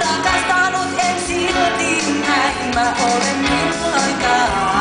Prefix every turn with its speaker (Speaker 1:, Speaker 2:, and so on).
Speaker 1: Rakastanut en silti näin mä olen milloinkaan.